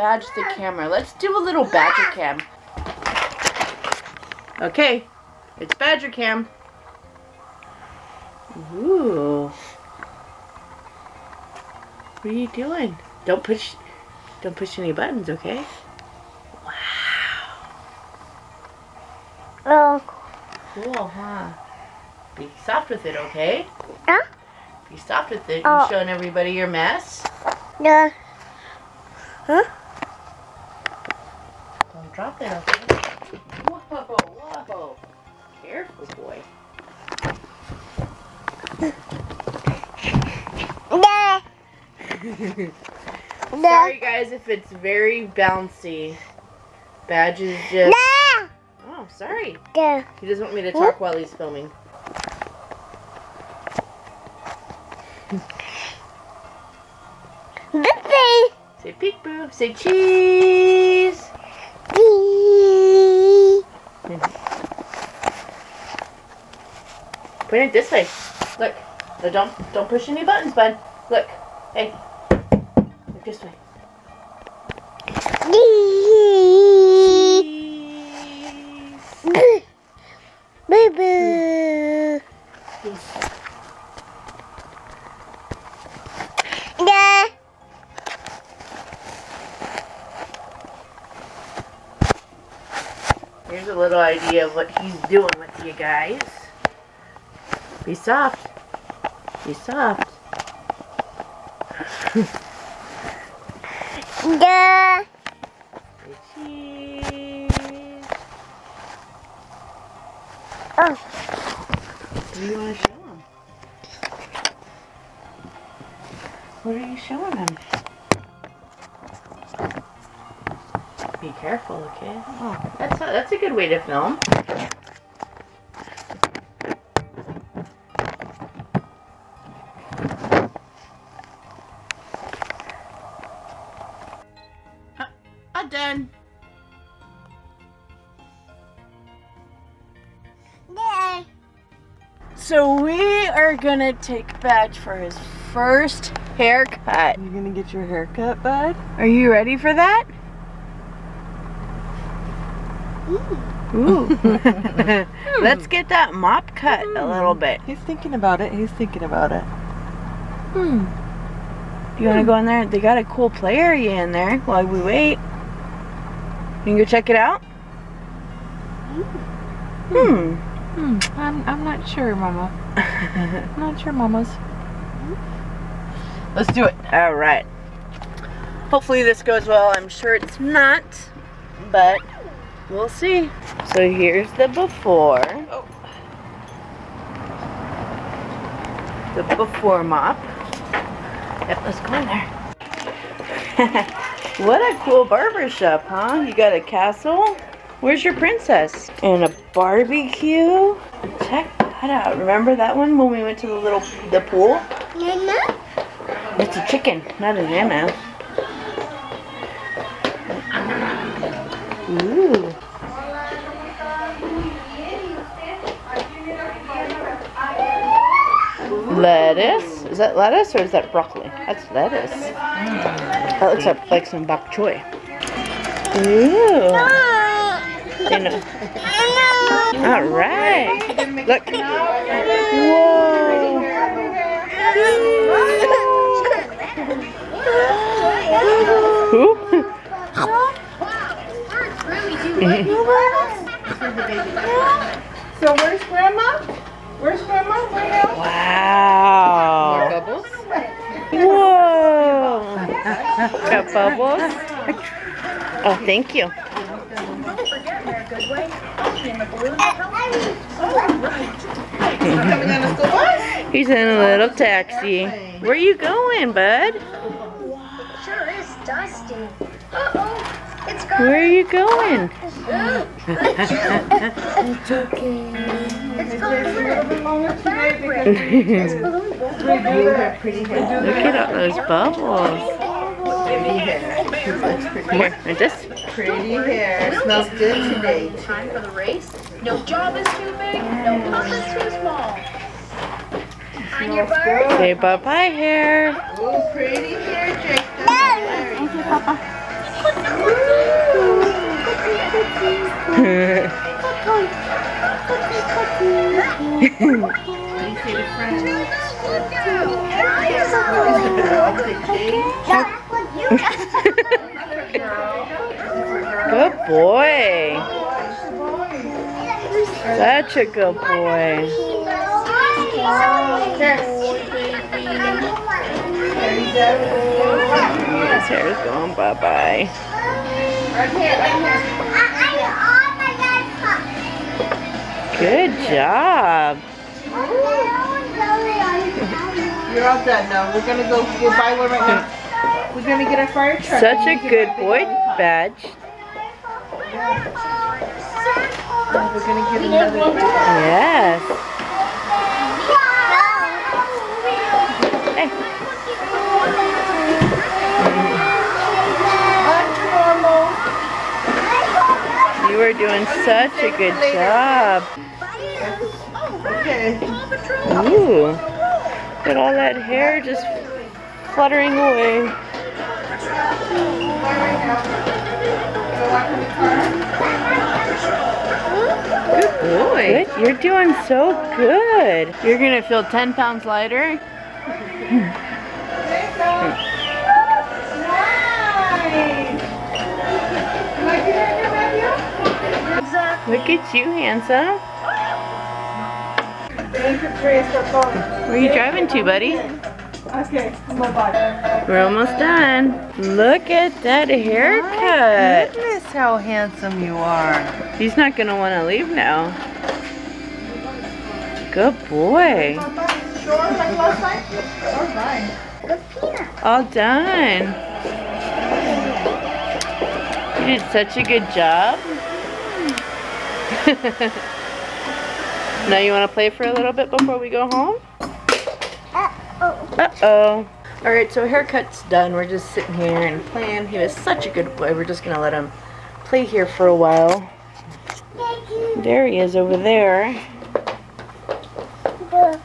badge the camera. Let's do a little badger cam. Okay, it's badger cam. Ooh. What are you doing? Don't push don't push any buttons, okay? Wow. Oh. Cool, huh? Be soft with it, okay? Huh? Be soft with it. Oh. You showing everybody your mess? Yeah. Huh? Don't drop it, okay? Whoa, whoa. Careful, boy. Yeah. Sorry, guys, if it's very bouncy. Badge is just... Yeah. Oh, sorry. Yeah. He doesn't want me to hmm? talk while he's filming. Bippy. Say peekaboo. Say cheese. Point it this way. Look. No, don't don't push any buttons, bud. Look. Hey. Look this way. Boo boo. Yeah. Here's a little idea of what he's doing with you guys. Be soft. Be soft. Yeah. Cheese. Oh. What do you want to show him? What are you showing him? Be careful, okay? Oh, that's a, that's a good way to film. So we are gonna take Badge for his first haircut. You gonna get your haircut, bud? Are you ready for that? Ooh. Let's get that mop cut a little bit. He's thinking about it. He's thinking about it. Hmm. Do you want to go in there? They got a cool play area in there while we wait. You can go check it out? Hmm. Hmm. I'm, I'm not sure, Mama. I'm not sure, Mamas. Let's do it. All right. Hopefully this goes well. I'm sure it's not, but we'll see. So here's the before. The before mop. Yep, let's go in there. what a cool barber shop, huh? You got a castle? Where's your princess? And a barbecue? Check that out. Remember that one when we went to the little the pool? Nana. It's a chicken, not a nana. Ooh. Lettuce. Is that lettuce or is that broccoli? That's lettuce. That looks like, like some bok choy. Ooh. You know. All right. Look. Whoa. Who? So where's grandma? Where's grandma? Where now? Wow. Bubbles. Whoa. Got bubbles? Oh, thank you. Coming on the school bus? He's in a little taxi. Where are you going, bud? Sure is dusty. Uh-oh. It's gone. Where are you going? It's okay. It's got a little bit longer fabric. It's balloon Look at all those bubbles. Pretty hair. Here, like this. Pretty hair. Smells good today. Time for the race. No job is too big, no puff is too small. on your bird. Say bye-bye hair. Oh, pretty hair, Jacob. Good boy. Such a good boy. His hair's going bye-bye. Good job. You're all done now. We're gonna go go buy one right now. We're gonna get a fire truck. Such a good boy badge. We're gonna get another. Yes. Hey. You are doing such a good job. Okay. Ooh. Look at all that hair just fluttering away. Good boy. Good. You're doing so good. You're gonna feel 10 pounds lighter. Look at you, handsome. Thank you, Grace, for calling. Where are you driving to, buddy? Okay, bye-bye. We're almost done. Look at that haircut. Goodness, how handsome you are. He's not gonna want to leave now. Good boy. Sure, like last time? All right. All done. You did such a good job. now you want to play for a little bit before we go home? Uh-oh. Alright, so haircut's done. We're just sitting here and playing. He was such a good boy. We're just going to let him play here for a while. There he is over there.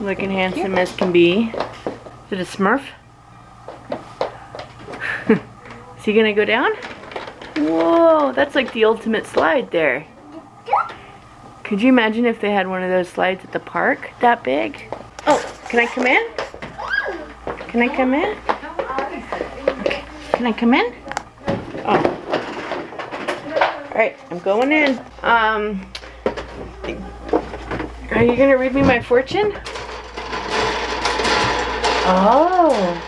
Looking handsome as can be. Is it a smurf? is he gonna go down? Whoa, that's like the ultimate slide there. Could you imagine if they had one of those slides at the park that big? Oh, can I come in? Can I come in? Okay. Can I come in? Oh. Alright, I'm going in. Um, are you gonna read me my fortune? Oh.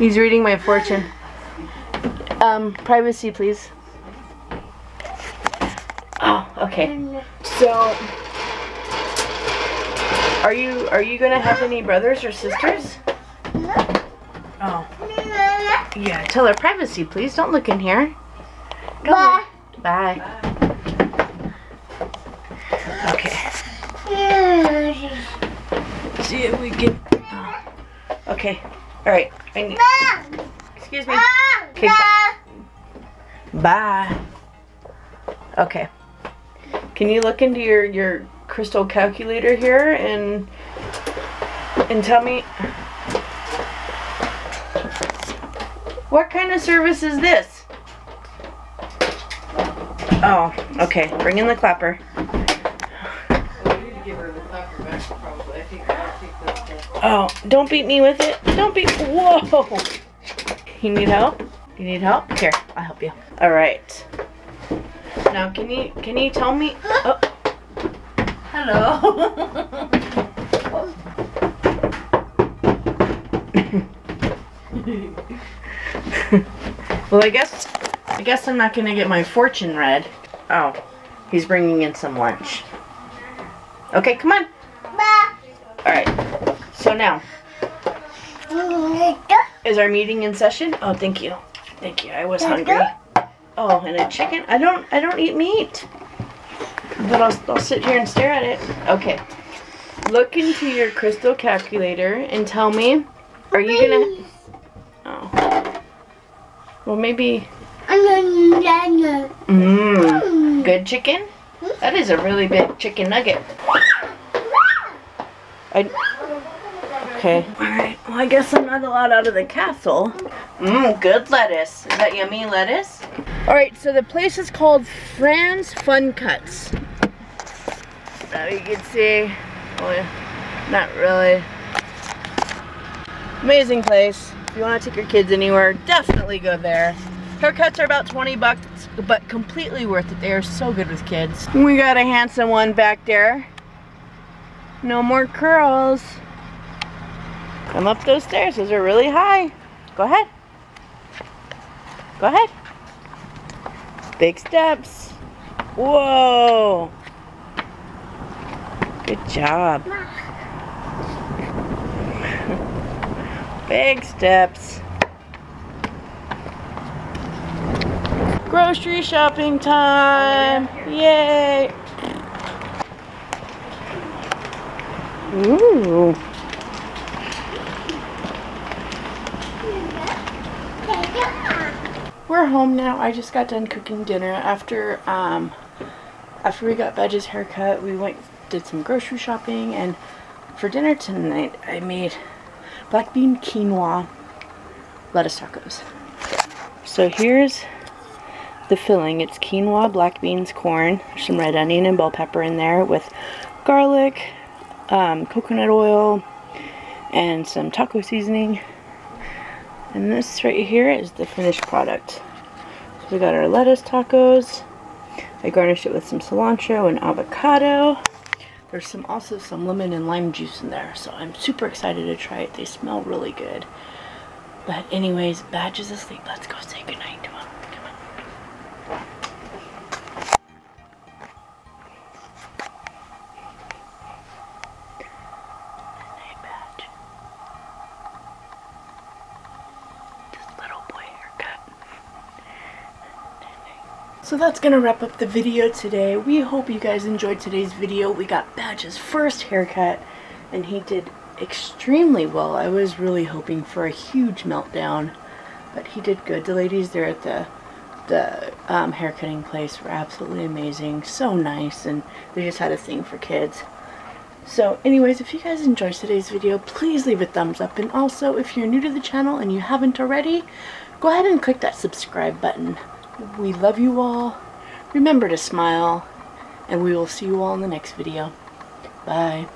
He's reading my fortune. Um, privacy, please. Oh, okay. So, are you are you gonna have any brothers or sisters? Oh, yeah. Tell her privacy, please. Don't look in here. Away. Bye. Okay. See if we can. oh. Okay. All right. I need. Excuse me. Okay. Bye. Okay. Can you look into your your crystal calculator here and and tell me what kind of service is this? Oh, okay. Bring in the clapper. Oh, don't beat me with it. Don't beat. Whoa. You need help? You need help? Here, I'll help you. All right. Now, can you can you tell me? Oh. Hello. well, I guess I guess I'm not gonna get my fortune read. Oh, he's bringing in some lunch. Okay, come on. All right. So now, is our meeting in session? Oh, thank you. Thank you. I was hungry. Oh, and a chicken? I don't I don't eat meat. But I'll, I'll sit here and stare at it. Okay. Look into your crystal calculator and tell me, are you gonna... Oh. Well, maybe... Mmm. Good chicken? That is a really big chicken nugget. I... Okay. Alright. Well, I guess I'm not allowed out of the castle. Mmm, good lettuce. Is that yummy lettuce? Alright, so the place is called Fran's Fun Cuts. Now you can see, oh, well, not really. Amazing place. If you want to take your kids anywhere, definitely go there. Haircuts are about 20 bucks, but completely worth it. They are so good with kids. We got a handsome one back there. No more curls. Come up those stairs. Those are really high. Go ahead. Go ahead. Big steps. Whoa. Good job. Big steps. Grocery shopping time. Yay. Ooh. We're home now. I just got done cooking dinner after um after we got Badge's haircut. We went did some grocery shopping and for dinner tonight I made black bean quinoa lettuce tacos. So here's the filling. It's quinoa, black beans, corn, some red onion and bell pepper in there with garlic, um, coconut oil, and some taco seasoning. And this right here is the finished product. So we got our lettuce tacos. I garnished it with some cilantro and avocado. There's some also some lemon and lime juice in there, so I'm super excited to try it. They smell really good. But anyways, Badge is asleep. Let's go say goodnight So that's gonna wrap up the video today. We hope you guys enjoyed today's video. We got Badge's first haircut and he did extremely well. I was really hoping for a huge meltdown, but he did good. The ladies there at the the um, haircutting place were absolutely amazing. So nice and they just had a thing for kids. So anyways, if you guys enjoyed today's video, please leave a thumbs up. And also, if you're new to the channel and you haven't already, go ahead and click that subscribe button. We love you all. Remember to smile. And we will see you all in the next video. Bye.